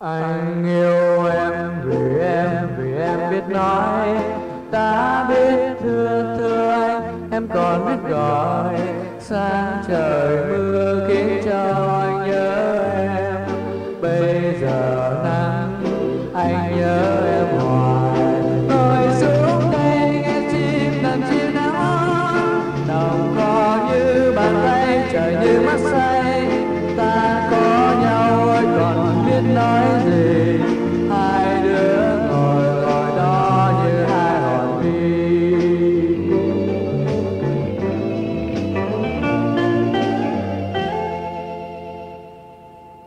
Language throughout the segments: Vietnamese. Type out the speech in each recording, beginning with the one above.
anh yêu em vì em vì em biết nói ta biết thương thương anh, em còn biết gọi sang trời mưa kia.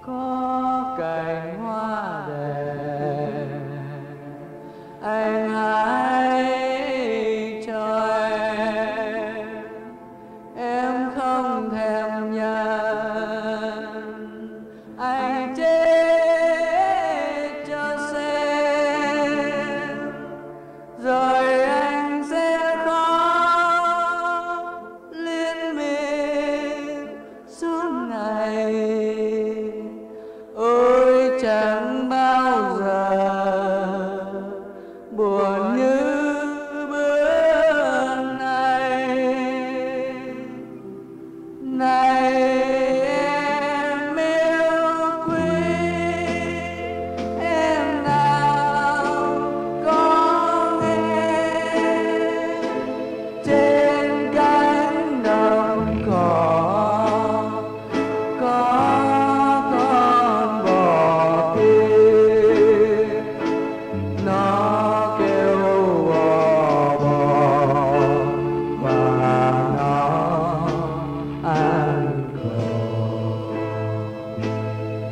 Có cành hoa đẹp. Anh hãy cho em em không thèm nhận. Anh chết